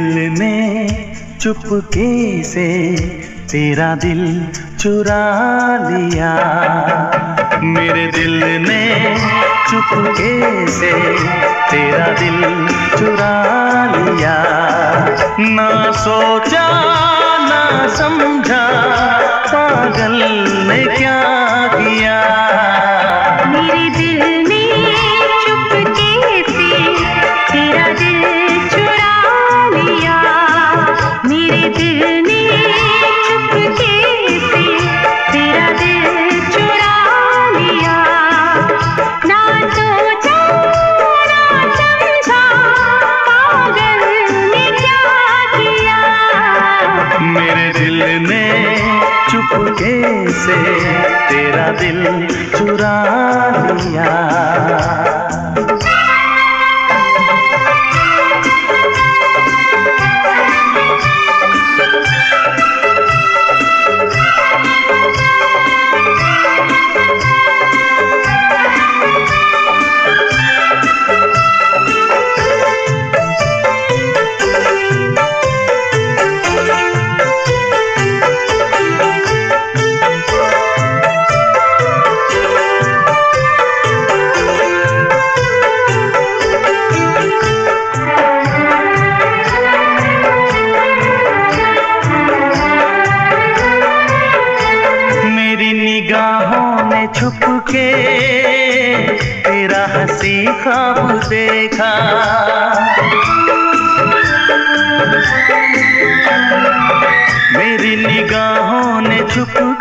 दिल में चुपके से तेरा दिल चुरा लिया। मेरे दिल ने चुपके से तेरा दिल चुरा लिया। ना सोचा तेरा दिल चुरा लिया। के तेरा हँसी खाब देखा। मेरी निगाहों ने छुप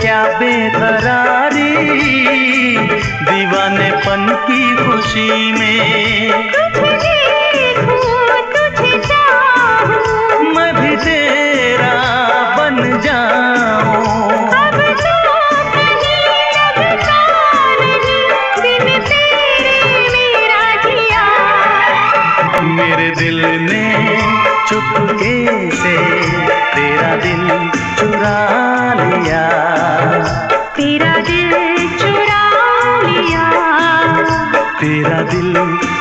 क्या बेदरारी दीवाने पन की खुशी में। मेरा दिल